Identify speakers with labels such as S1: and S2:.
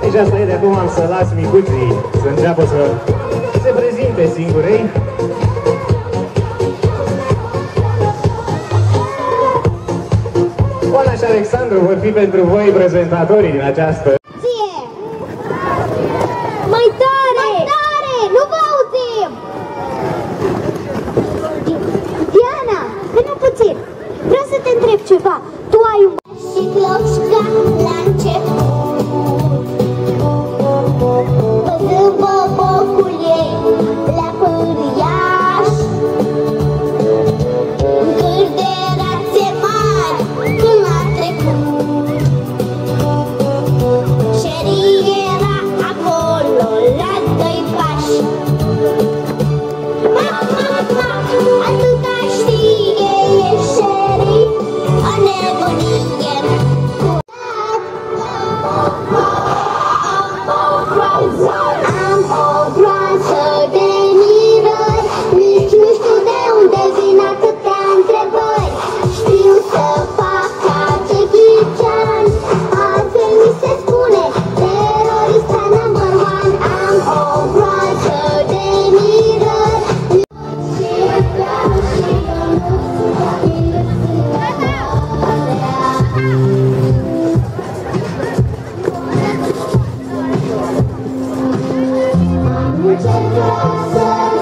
S1: Deci asta e de acum am să las micuții să înceapă să se prezinte singurei. Oana și Alexandru vor fi pentru voi prezentatorii din această Lord,